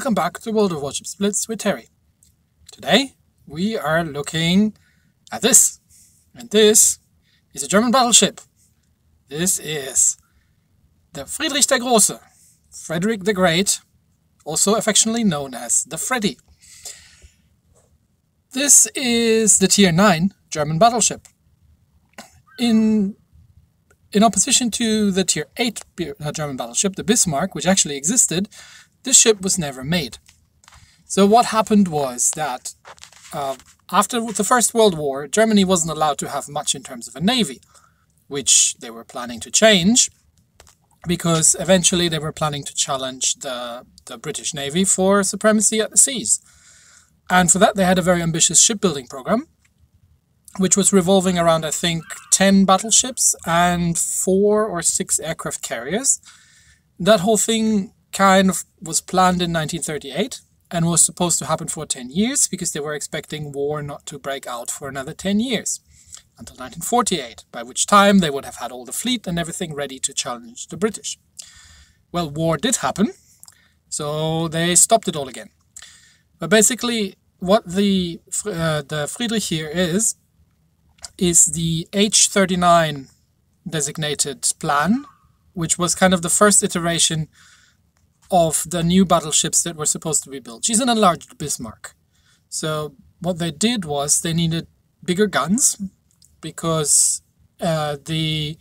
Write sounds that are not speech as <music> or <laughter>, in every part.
welcome back to World of Warships Blitz with Terry. Today we are looking at this, and this is a German battleship. This is the Friedrich der Große, Frederick the Great, also affectionately known as the Freddy. This is the Tier 9 German battleship. In in opposition to the Tier 8 uh, German battleship, the Bismarck, which actually existed, this ship was never made. So what happened was that uh, after the First World War, Germany wasn't allowed to have much in terms of a navy, which they were planning to change because eventually they were planning to challenge the, the British Navy for supremacy at the seas. And for that, they had a very ambitious shipbuilding program, which was revolving around, I think, 10 battleships and four or six aircraft carriers. That whole thing kind of was planned in 1938 and was supposed to happen for 10 years because they were expecting war not to break out for another 10 years until 1948, by which time they would have had all the fleet and everything ready to challenge the British. Well, war did happen, so they stopped it all again. But basically, what the uh, the Friedrich here is, is the H39 designated plan, which was kind of the first iteration of the new battleships that were supposed to be built. She's an enlarged Bismarck. So what they did was they needed bigger guns because uh, the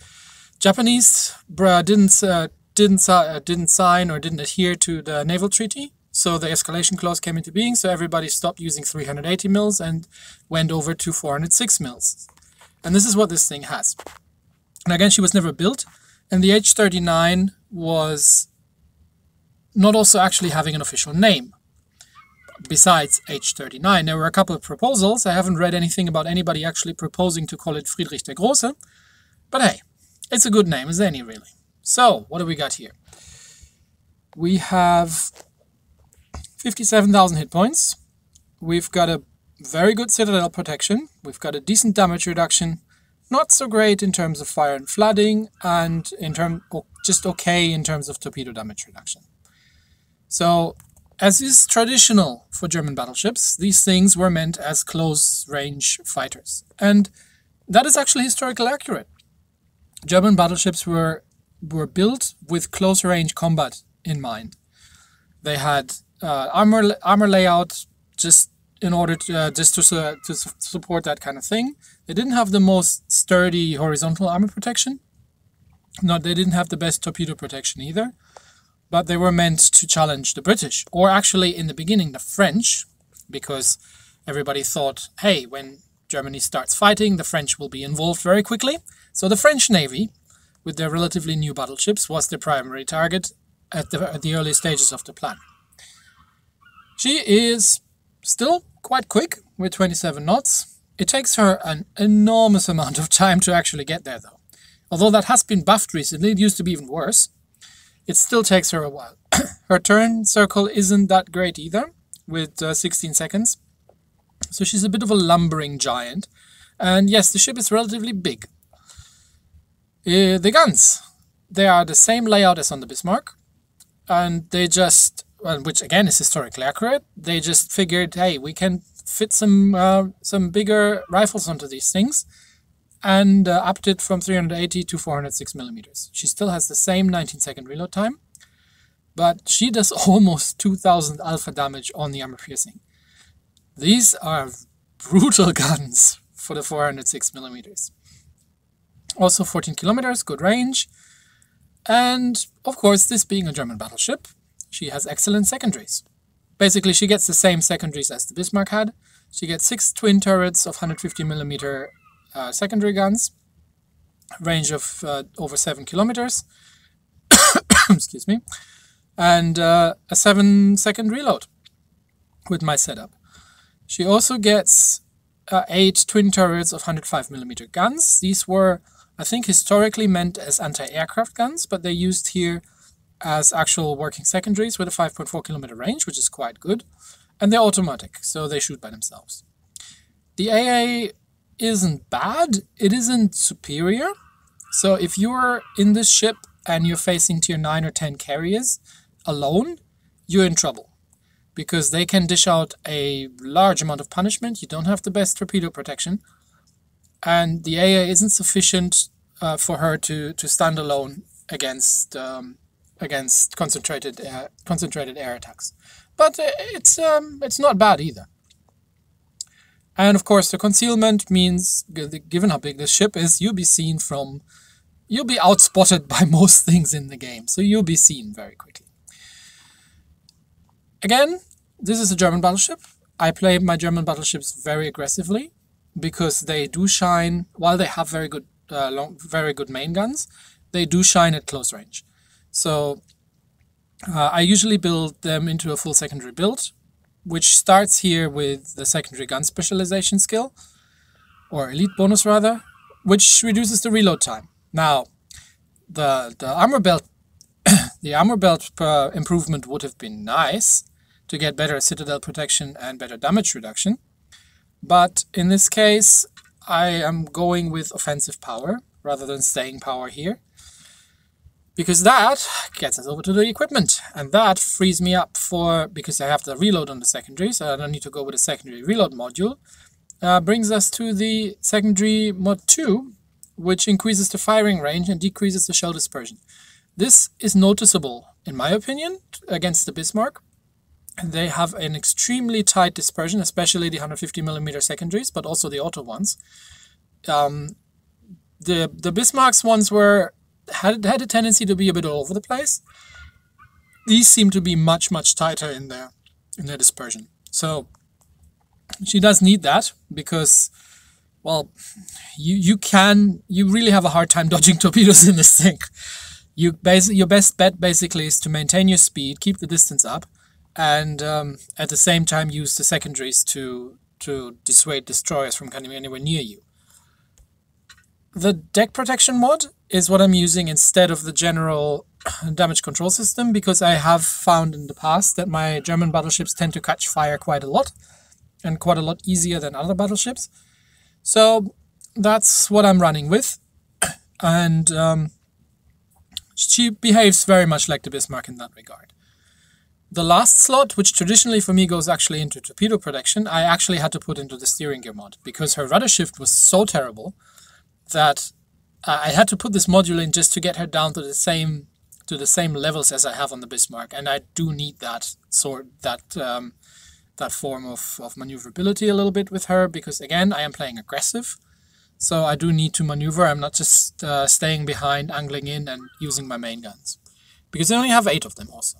Japanese didn't uh, didn't uh, didn't sign or didn't adhere to the naval treaty. So the escalation clause came into being. So everybody stopped using 380 mils and went over to 406 mils. And this is what this thing has. And again, she was never built. And the H39 was not also actually having an official name. Besides H39, there were a couple of proposals. I haven't read anything about anybody actually proposing to call it Friedrich der Große. But hey, it's a good name as any, really. So, what do we got here? We have 57,000 hit points. We've got a very good citadel protection. We've got a decent damage reduction. Not so great in terms of fire and flooding, and in term just okay in terms of torpedo damage reduction. So, as is traditional for German battleships, these things were meant as close-range fighters. And that is actually historically accurate. German battleships were, were built with close-range combat in mind. They had uh, armor, armor layout just in order to, uh, just to, to support that kind of thing. They didn't have the most sturdy horizontal armor protection. No, they didn't have the best torpedo protection either but they were meant to challenge the British, or actually in the beginning the French, because everybody thought, hey, when Germany starts fighting, the French will be involved very quickly. So the French Navy, with their relatively new battleships, was the primary target at the, at the early stages of the plan. She is still quite quick with 27 knots. It takes her an enormous amount of time to actually get there, though. Although that has been buffed recently, it used to be even worse. It still takes her a while. <coughs> her turn circle isn't that great either, with uh, 16 seconds. So she's a bit of a lumbering giant. And yes, the ship is relatively big. Uh, the guns, they are the same layout as on the Bismarck. And they just, well, which again is historically accurate, they just figured, hey, we can fit some uh, some bigger rifles onto these things and uh, upped it from 380 to 406 millimeters. She still has the same 19 second reload time, but she does <laughs> almost 2000 alpha damage on the armor piercing. These are brutal <laughs> guns for the 406 millimeters. Also 14 kilometers, good range. And of course, this being a German battleship, she has excellent secondaries. Basically, she gets the same secondaries as the Bismarck had. She gets six twin turrets of 150 millimeter uh, secondary guns, range of uh, over 7 kilometers, <coughs> excuse me, and uh, a 7 second reload with my setup. She also gets uh, 8 twin turrets of 105 millimeter guns. These were, I think, historically meant as anti-aircraft guns, but they're used here as actual working secondaries with a 5.4 kilometer range, which is quite good. And they're automatic, so they shoot by themselves. The AA isn't bad, it isn't superior. So if you're in this ship and you're facing tier 9 or 10 carriers alone, you're in trouble. because they can dish out a large amount of punishment. You don't have the best torpedo protection, and the AA isn't sufficient uh, for her to to stand alone against um, against concentrated air, concentrated air attacks. But uh, it's um, it's not bad either. And of course, the concealment means, given how big this ship is, you'll be seen from, you'll be outspotted by <laughs> most things in the game. So you'll be seen very quickly. Again, this is a German battleship. I play my German battleships very aggressively because they do shine, while they have very good, uh, long, very good main guns, they do shine at close range. So uh, I usually build them into a full secondary build which starts here with the secondary gun specialization skill, or elite bonus rather, which reduces the reload time. Now, the the armor belt, <coughs> the armor belt uh, improvement would have been nice to get better citadel protection and better damage reduction, but in this case, I am going with offensive power rather than staying power here because that gets us over to the equipment and that frees me up for because I have the reload on the secondary so I don't need to go with a secondary reload module uh, brings us to the secondary mod 2 which increases the firing range and decreases the shell dispersion. This is noticeable in my opinion against the Bismarck. They have an extremely tight dispersion especially the 150 millimeter secondaries but also the auto ones. Um, the the Bismarck's ones were had had a tendency to be a bit all over the place. These seem to be much much tighter in their in their dispersion. So she does need that because well you you can you really have a hard time <laughs> dodging torpedoes in this thing. You bas- your best bet basically is to maintain your speed, keep the distance up, and um, at the same time use the secondaries to to dissuade destroyers from coming anywhere near you. The deck protection mod is what I'm using instead of the general <clears throat> damage control system because I have found in the past that my German battleships tend to catch fire quite a lot and quite a lot easier than other battleships. So that's what I'm running with. <clears throat> And um, she behaves very much like the Bismarck in that regard. The last slot, which traditionally for me goes actually into torpedo protection, I actually had to put into the steering gear mod because her rudder shift was so terrible that I had to put this module in just to get her down to the same to the same levels as I have on the Bismarck, and I do need that sort that um, that form of, of maneuverability a little bit with her because again I am playing aggressive, so I do need to maneuver. I'm not just uh, staying behind, angling in, and using my main guns because I only have eight of them also.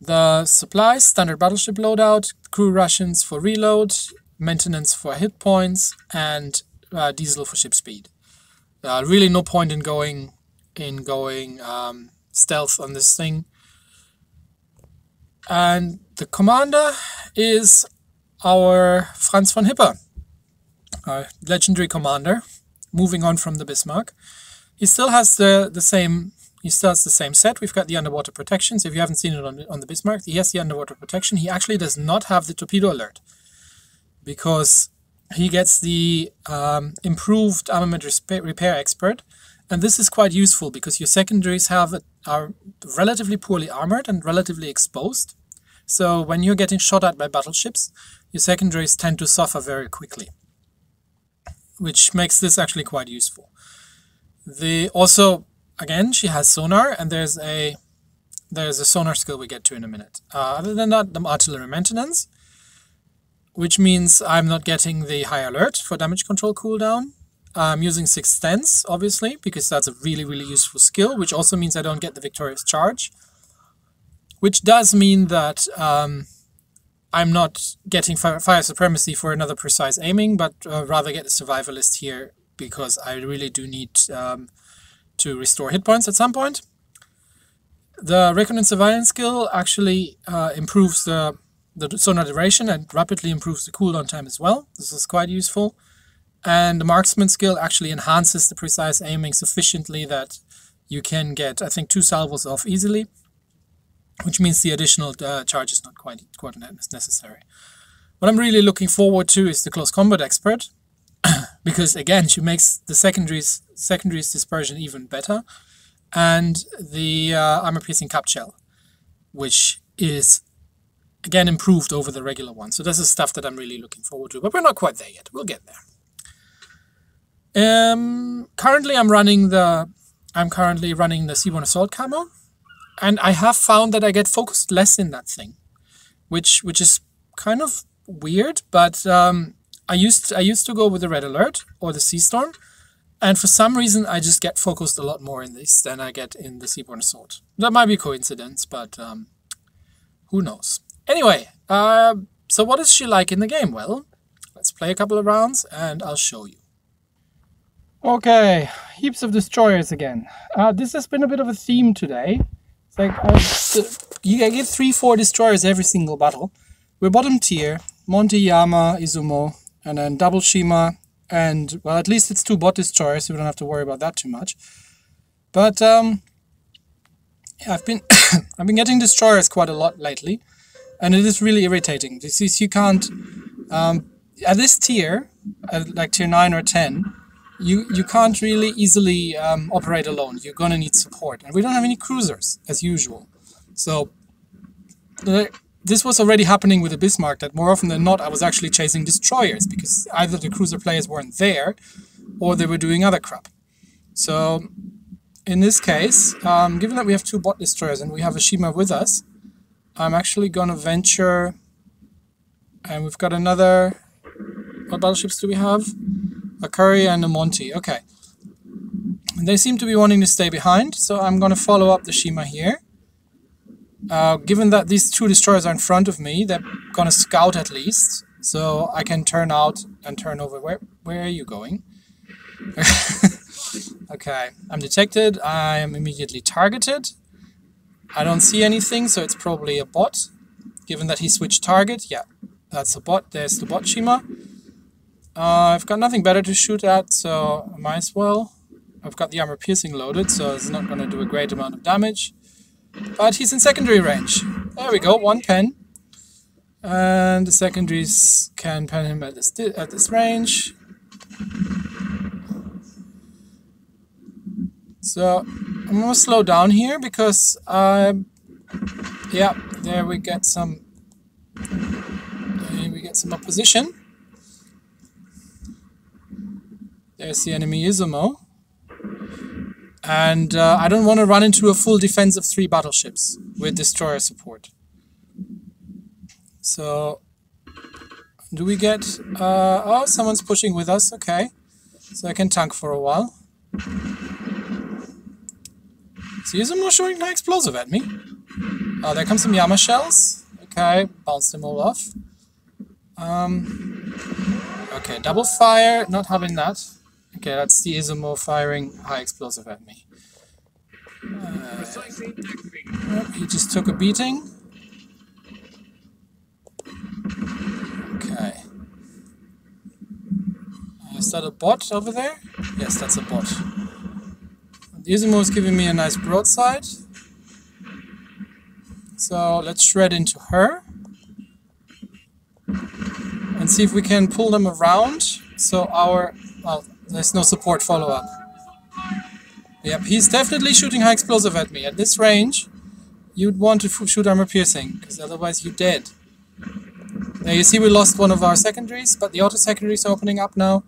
The supplies, standard battleship loadout, crew rations for reload, maintenance for hit points, and uh, diesel for ship speed. Uh, really no point in going in going um, stealth on this thing. And the commander is our Franz von Hipper, our legendary commander, moving on from the Bismarck. He still has the, the same he still has the same set. We've got the underwater protection. So if you haven't seen it on on the Bismarck, he has the underwater protection. He actually does not have the torpedo alert because he gets the um, improved armament repair expert. And this is quite useful because your secondaries have are relatively poorly armored and relatively exposed. So when you're getting shot at by battleships, your secondaries tend to suffer very quickly, which makes this actually quite useful. The also again she has sonar and there's a there's a sonar skill we get to in a minute. Uh, other than that, the artillery maintenance which means I'm not getting the high alert for damage control cooldown. I'm using Sixth Sense, obviously, because that's a really, really useful skill, which also means I don't get the Victorious Charge. Which does mean that um, I'm not getting fire, supremacy for another precise aiming, but uh, rather get the survivalist here because I really do need um, to restore hit points at some point. The Recon Surveillance skill actually uh, improves the the sonar duration and rapidly improves the cooldown time as well. This is quite useful. And the marksman skill actually enhances the precise aiming sufficiently that you can get, I think, two salvos off easily, which means the additional uh, charge is not quite, quite necessary. What I'm really looking forward to is the close combat expert, <clears throat> because again, she makes the secondaries secondaries dispersion even better, and the uh, armor piercing cap shell, which is again improved over the regular one. So this is stuff that I'm really looking forward to, but we're not quite there yet. We'll get there. Um, currently, I'm running the I'm currently running the Seaborn Assault camo, and I have found that I get focused less in that thing, which which is kind of weird. But um, I used I used to go with the Red Alert or the Sea Storm, and for some reason I just get focused a lot more in this than I get in the Seaborn Assault. That might be coincidence, but um, who knows? Anyway, uh, so what is she like in the game? Well, let's play a couple of rounds and I'll show you. Okay, heaps of destroyers again. Uh, this has been a bit of a theme today. It's like uh, you get three, four destroyers every single battle. We're bottom tier, Monty, Yama, Izumo, and then double Shima, and well, at least it's two bot destroyers, so we don't have to worry about that too much. But um, yeah, I've been <coughs> I've been getting destroyers quite a lot lately, and it is really irritating. This is you can't um, at this tier, at like tier nine or ten you, you can't really easily um, operate alone. You're going to need support. And we don't have any cruisers, as usual. So this was already happening with the Bismarck, that more often than not I was actually chasing destroyers, because either the cruiser players weren't there, or they were doing other crap. So in this case, um, given that we have two bot destroyers and we have a Shima with us, I'm actually to venture... And we've got another... What battleships do we have? a Curry and a Monty. Okay. They seem to be wanting to stay behind, so I'm to follow up the Shima here. Uh, given that these two destroyers are in front of me, they're to scout at least, so I can turn out and turn over. Where, where are you going? <laughs> okay, I'm detected. I am immediately targeted. I don't see anything, so it's probably a bot. Given that he switched target, yeah, that's a bot. There's the bot Shima. Uh, I've got nothing better to shoot at, so I might as well. I've got the armor piercing loaded, so it's not going to do a great amount of damage. But he's in secondary range. There we go, one pen. And the secondaries can pen him at this, at this range. So I'm to slow down here because, uh, yeah, there we get some, we get some opposition. There's the enemy Izumo. And uh, I don't want to run into a full defense of three battleships with destroyer support. So, do we get... Uh, oh, someone's pushing with us, okay. So I can tank for a while. So Izumo shooting high explosive at me. Oh, there comes some Yama shells. Okay, bounce them all off. Um, okay, double fire, not having that. Okay, that's the Izumo firing high explosive at me. Uh, he just took a beating. Okay. Uh, is that a bot over there? Yes, that's a bot. Izumo is giving me a nice broadside. So let's shred into her. And see if we can pull them around so our... Well, there's no support follow-up. Yep, he's definitely shooting high explosive at me. At this range, you'd want to shoot armor piercing, because otherwise you're dead. Now you see we lost one of our secondaries, but the auto secondaries are opening up now.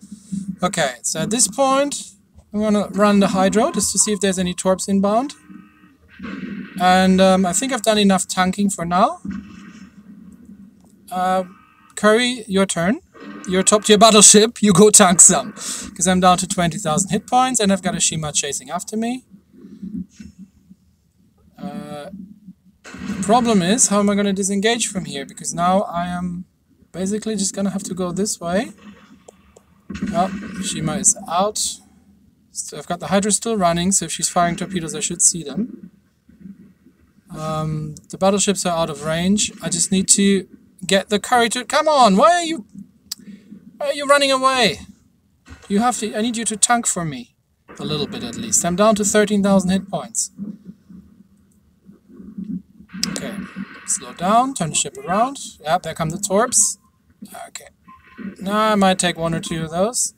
Okay, so at this point, I'm gonna run the Hydro just to see if there's any torps inbound. And um, I think I've done enough tanking for now. Uh, Curry, your turn your top tier battleship, you go tank some. Because I'm down to 20,000 hit points and I've got a Shima chasing after me. Uh, problem is, how am I going to disengage from here? Because now I am basically just going to have to go this way. Oh, Shima is out. So I've got the Hydro still running, so if she's firing torpedoes I should see them. Um, the battleships are out of range. I just need to get the curry to... Come on, why are you why are you running away? You have to... I need you to tank for me. A little bit at least. I'm down to 13,000 hit points. Okay. Slow down. Turn the ship around. Yep, there come the torps. Okay. Now I might take one or two of those.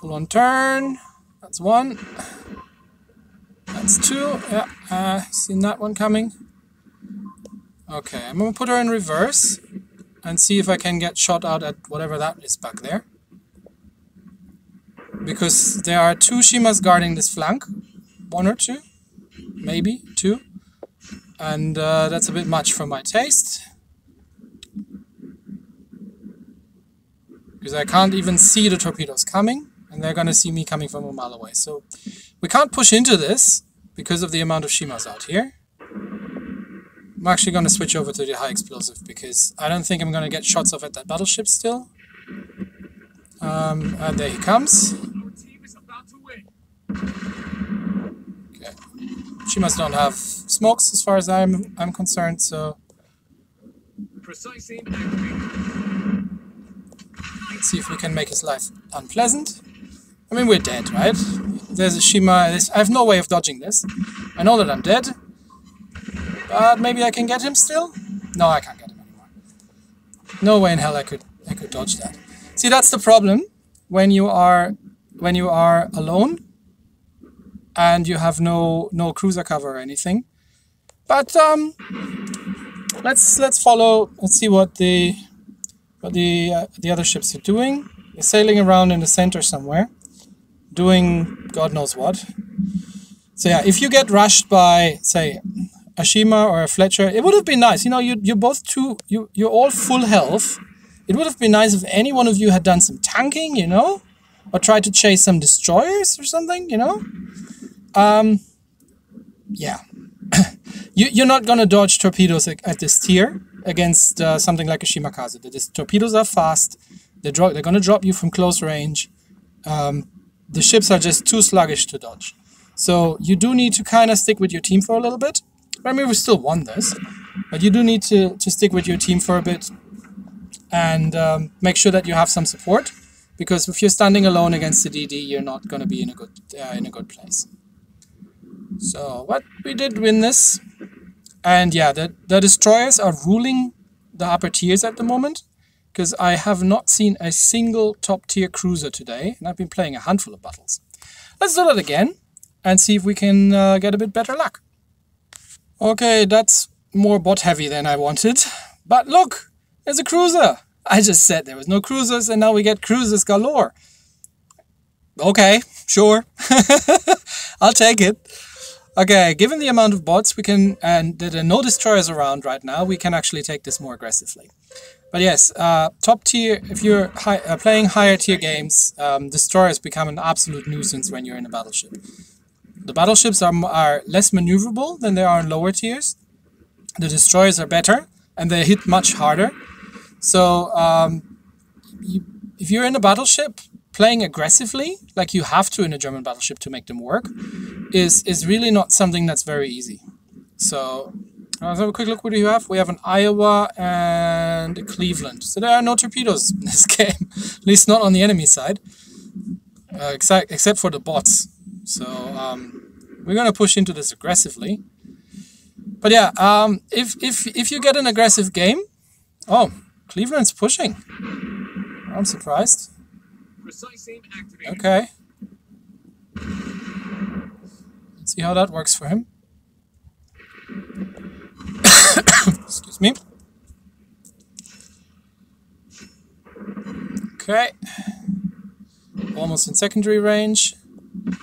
Full on turn. That's one. That's two. Yeah, uh, seen that one coming. Okay, I'm gonna put her in reverse and see if I can get shot out at whatever that is back there. Because there are two Shimas guarding this flank. One or two. Maybe two. And uh, that's a bit much for my taste. Because I can't even see the torpedoes coming. And they're gonna see me coming from a mile away. So we can't push into this because of the amount of Shimas out here. I'm actually going to switch over to the high explosive because I don't think I'm going to get shots off at that battleship still. Um, and there he comes. Okay. Shimas don't have smokes as far as I'm I'm concerned, so let's see if we can make his life unpleasant. I mean, we're dead, right? There's a Shima. There's, I have no way of dodging this. I know that I'm dead. But maybe I can get him still? No, I can't get him anymore. No way in hell I could I could dodge that. See, that's the problem when you are when you are alone and you have no no cruiser cover or anything. But um, let's let's follow. Let's see what the what the uh, the other ships are doing. They're sailing around in the center somewhere, doing God knows what. So yeah, if you get rushed by say a Shima or a Fletcher, it would have been nice. You know, you, you're both two, you, you're all full health. It would have been nice if any one of you had done some tanking, you know? Or tried to chase some destroyers or something, you know? Um, yeah. <coughs> you, you're not going to dodge torpedoes at, at this tier against uh, something like a Shimakaze. The torpedoes are fast. They're, they're going to drop you from close range. Um, the ships are just too sluggish to dodge. So you do need to kind of stick with your team for a little bit. I mean, we still won this, but you do need to, to stick with your team for a bit and um, make sure that you have some support because if you're standing alone against the DD, you're not going to be in a good uh, in a good place. So, what we did win this, and yeah, the the destroyers are ruling the upper tiers at the moment because I have not seen a single top tier cruiser today, and I've been playing a handful of battles. Let's do that again and see if we can uh, get a bit better luck. Okay, that's more bot heavy than I wanted. But look, there's a cruiser. I just said there was no cruisers and now we get cruisers galore. Okay, sure. <laughs> I'll take it. Okay, given the amount of bots we can, and there are no destroyers around right now, we can actually take this more aggressively. But yes, uh, top tier, if you're high, uh, playing higher tier games, um, destroyers become an absolute nuisance when you're in a battleship. The battleships are, are less maneuverable than they are in lower tiers. The destroyers are better, and they hit much harder. So, um, you, if you're in a battleship, playing aggressively, like you have to in a German battleship to make them work, is, is really not something that's very easy. So, let's have a quick look. What do you have? We have an Iowa and a Cleveland. So there are no torpedoes in this <laughs> game, at least not on the enemy side, uh, except, except for the bots. So um, we're gonna push into this aggressively. But yeah, um, if if if you get an aggressive game, oh, Cleveland's pushing. I'm surprised. Okay. Let's see how that works for him. Excuse me. Okay. Almost in secondary range. The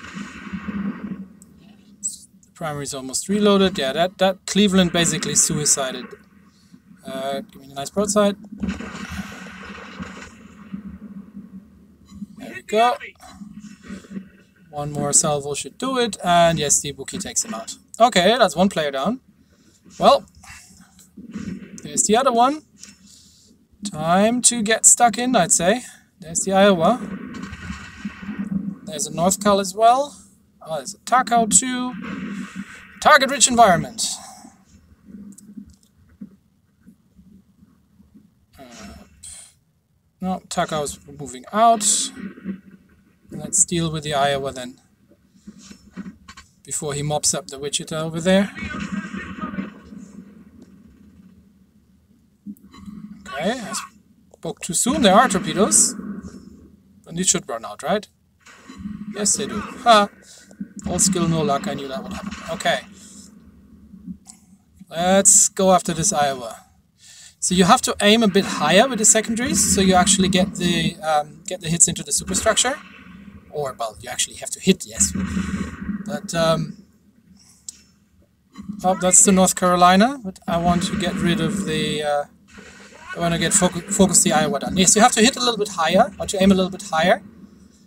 Primary is almost reloaded. Yeah, that, that Cleveland basically suicided. Uh, give me a nice broadside. There we go. One more salvo should do it. And yes, the Wookiee takes him out. Okay, that's one player down. Well, there's the other one. Time to get stuck in, I'd say. There's the Iowa. There's a North Cal as well. Oh, there's a Takao too. Target-rich environment. Uh, no, Takao's moving out. Let's deal with the Iowa then. Before he mops up the Wichita over there. I spoke too soon. There are torpedoes. And it should run out, right? Yes, they do. Ha! All skill, no luck. I knew that would happen. Okay. Let's go after this Iowa. So you have to aim a bit higher with the secondaries, so you actually get the um, get the hits into the superstructure, or well, you actually have to hit, yes. But um, oh, that's the North Carolina. But I want to get rid of the. Uh, I want to get focus, focus the Iowa down. Yes, you have to hit a little bit higher, or to aim a little bit higher,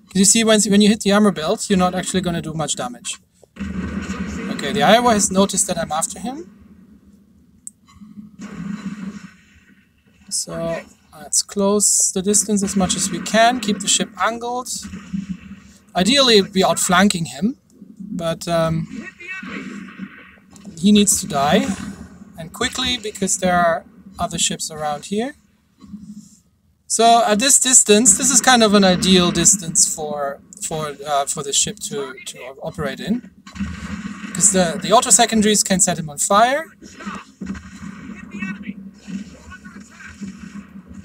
because you see when when you hit the armor belt, you're not actually going to do much damage. Okay, the Iowa has noticed that I'm after him. So let's close the distance as much as we can, keep the ship angled. Ideally, be outflanking him, but um, he needs to die, and quickly because there are other ships around here. So at this distance, this is kind of an ideal distance for for uh, for the ship to, to operate in, because the the auto secondaries can set him on fire,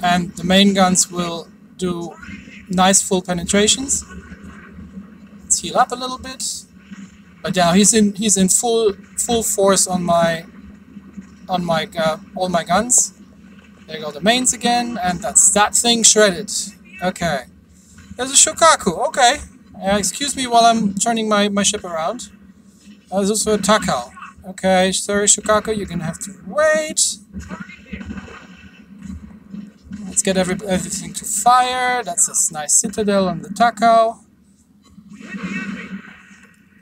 and the main guns will do nice full penetrations. Let's heal up a little bit. But yeah, he's in he's in full full force on my on my uh, all my guns. There go the mains again, and that's that thing shredded. Okay. There's a Shokaku. Okay. Uh, excuse me while I'm turning my, my ship around. Uh, there's also a Takao. Okay, sorry Shokaku, you're gonna have to wait. Let's get every, everything to fire. That's a nice citadel on the Takao.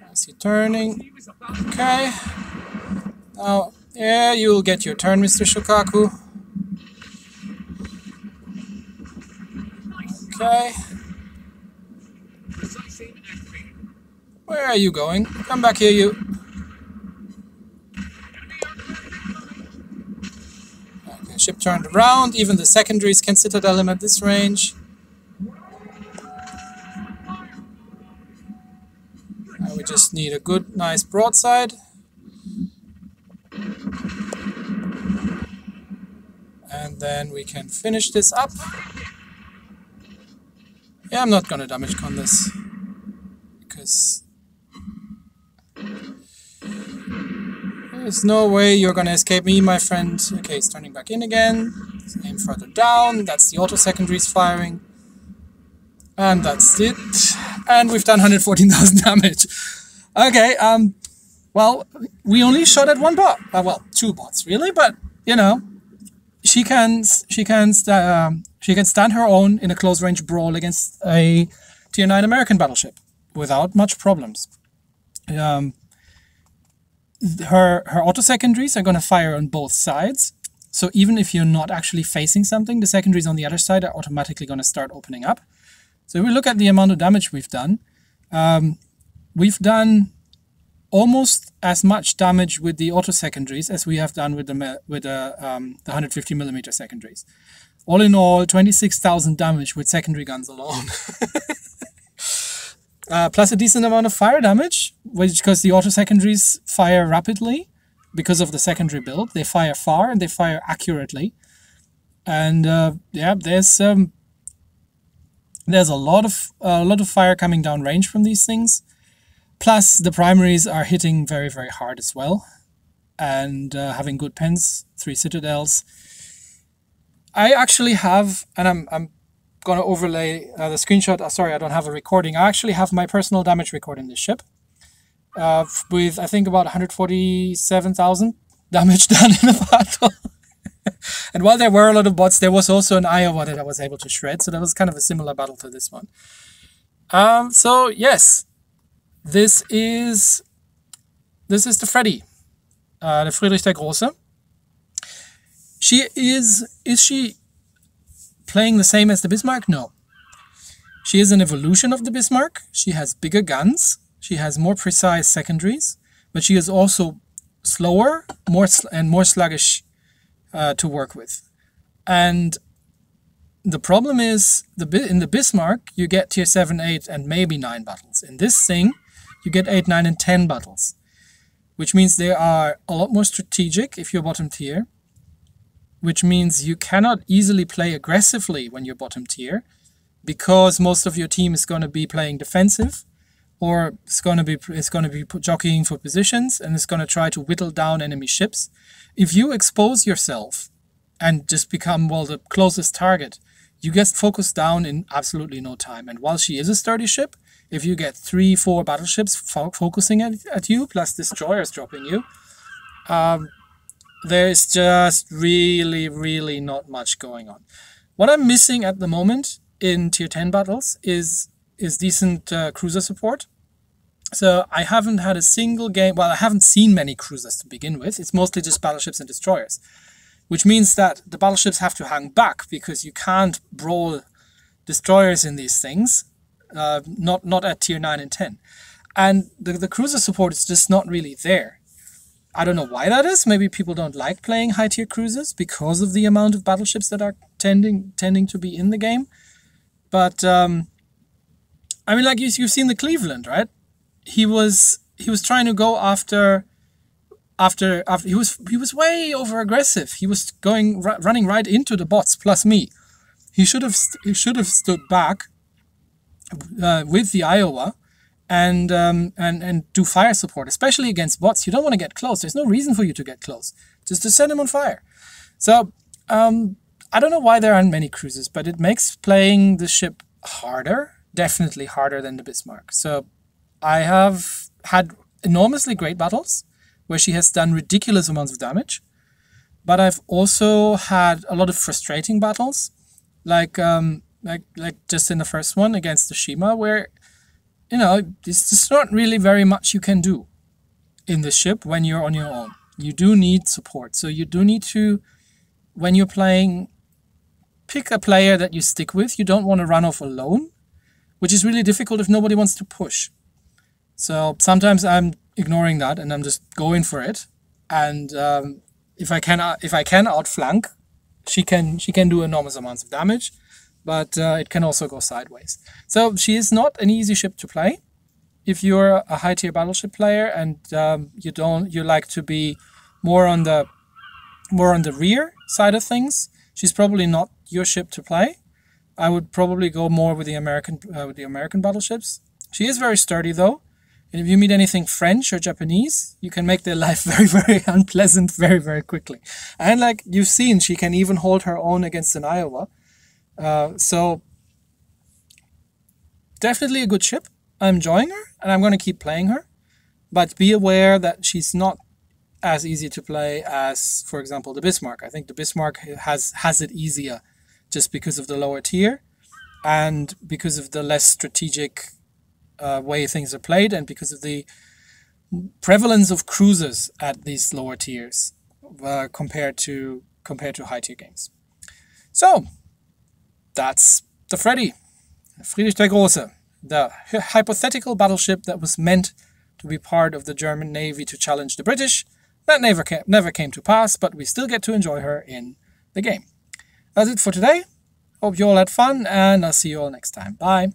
I see turning. Okay. Now, yeah, you'll get your turn, Mr. Shokaku. Okay. Where are you going? Come back here, you. Okay, Ship turned around, even the secondaries can citadel him at this range. Now we just need a good, nice broadside. And then we can finish this up. Yeah, I'm not gonna damage con this. Because There's no way you're gonna escape me, my friend. Okay, it's turning back in again. aim further down. That's the auto secondaries firing. And that's it. And we've done 114,000 <laughs> damage. Okay, um, well, we only shot at one bot. Uh, well, two bots, really, but, you know, she can, she can, um, she can stand her own in a close-range brawl against a Tier 9 American battleship without much problems. Um, her her auto secondaries are going to fire on both sides. So even if you're not actually facing something, the secondaries on the other side are automatically going to start opening up. So if we look at the amount of damage we've done, um, we've done almost as much damage with the auto secondaries as we have done with the with the, um, the 150 millimeter secondaries. All in all, 26,000 damage with secondary guns alone. <laughs> Uh, plus a decent amount of fire damage, which because the auto secondaries fire rapidly because of the secondary build. They fire far and they fire accurately. And uh, yeah, there's um, there's a lot of uh, a lot of fire coming down range from these things. Plus, the primaries are hitting very very hard as well, and uh, having good pens, three citadels. I actually have, and I'm I'm going to overlay uh, the screenshot. Uh, sorry, I don't have a recording. I actually have my personal damage record in this ship uh, with, I think, about 147,000 <laughs> damage done in the battle. <laughs> and while there were a lot of bots, there was also an Iowa that I was able to shred. So that was kind of a similar battle to this one. Um, so yes, this is this is the Freddy, uh, the Friedrich der Große. She is is she playing the same as the Bismarck? No. She is an evolution of the Bismarck. She has bigger guns. She has more precise secondaries, but she is also slower, more sl and more sluggish uh, to work with. And the problem is, the in the Bismarck, you get tier 7, 8, and maybe 9 battles. In this thing, you get 8, 9, and 10 battles, which means they are a lot more strategic if you're bottom tier, which means you cannot easily play aggressively when you're bottom tier because most of your team is going to be playing defensive or it's going to be it's going to be jockeying for positions and it's going to try to whittle down enemy ships. If you expose yourself and just become well the closest target, you get focused down in absolutely no time. And while she is a sturdy ship, if you get three, four battleships fo focusing at, at you, plus destroyers dropping you, um, there's just really, really not much going on. What I'm missing at the moment in tier 10 battles is is decent uh, cruiser support. So I haven't had a single game, well, I haven't seen many cruisers to begin with. It's mostly just battleships and destroyers, which means that the battleships have to hang back because you can't brawl destroyers in these things, uh, not, not at tier 9 and 10. And the, the cruiser support is just not really there. I don't know why that is. Maybe people don't like playing high tier cruisers because of the amount of battleships that are tending tending to be in the game. But um, I mean, like you, you've seen the Cleveland, right? He was he was trying to go after after after he was he was way over aggressive. He was going running right into the bots plus me. He should have he should have stood back uh, with the Iowa and um, and and do fire support, especially against bots. You don't want to get close. There's no reason for you to get close. Just to send them on fire. So um, I don't know why there aren't many cruises, but it makes playing the ship harder. Definitely harder than the Bismarck. So I have had enormously great battles where she has done ridiculous amounts of damage. But I've also had a lot of frustrating battles, like um, like like just in the first one against the Shima, where you know, there's just not really very much you can do in the ship when you're on your own. You do need support. So you do need to, when you're playing, pick a player that you stick with. You don't want to run off alone, which is really difficult if nobody wants to push. So sometimes I'm ignoring that and I'm just going for it. And um, if I can, if I can outflank, she can she can do enormous amounts of damage but uh, it can also go sideways. So she is not an easy ship to play. If you're a high tier battleship player and um, you don't, you like to be more on the more on the rear side of things, she's probably not your ship to play. I would probably go more with the American uh, with the American battleships. She is very sturdy though, and if you meet anything French or Japanese, you can make their <laughs> life very very unpleasant very very quickly. And like you've seen, she can even hold her own against an Iowa. Uh, so definitely a good ship. I'm enjoying her, and I'm going to keep playing her. But be aware that she's not as easy to play as, for example, the Bismarck. I think the Bismarck has has it easier just because of the lower tier and because of the less strategic uh, way things are played and because of the prevalence of cruisers at these lower tiers uh, compared to compared to high tier games. So that's the Freddy, Friedrich der Große, the hypothetical battleship that was meant to be part of the German Navy to challenge the British. That never came, never came to pass, but we still get to enjoy her in the game. That's it for today. Hope you all had fun, and I'll see you all next time. Bye.